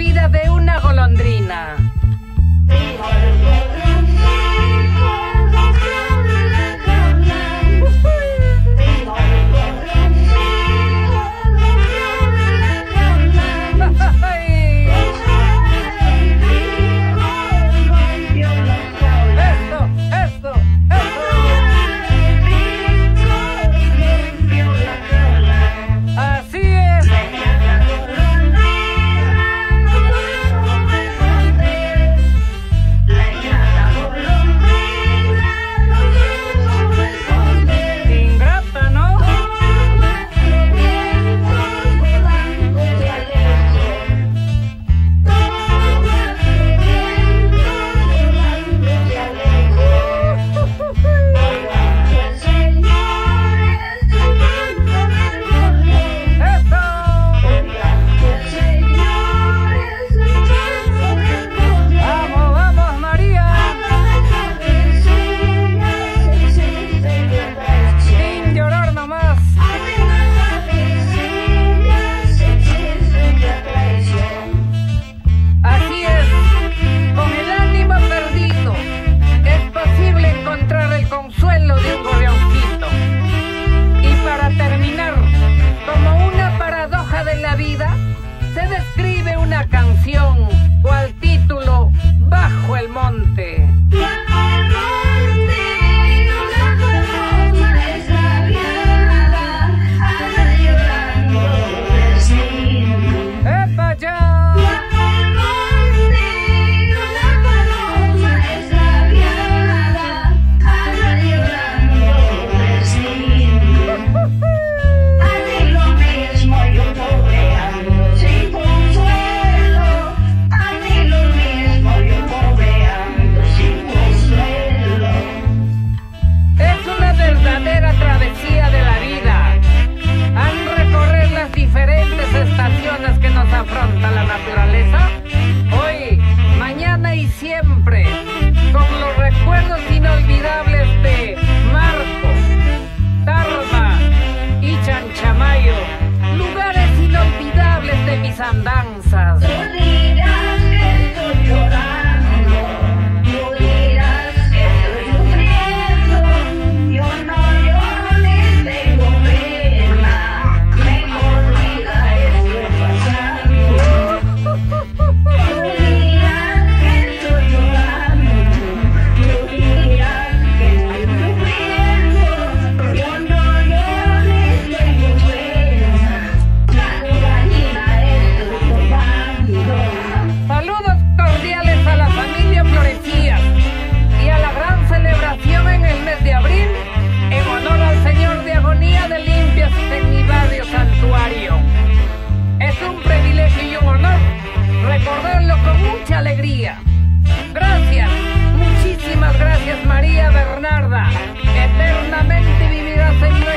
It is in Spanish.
vida de una golondrina. Andanzas. alegría. Gracias, muchísimas gracias María Bernarda. Eternamente vivirás en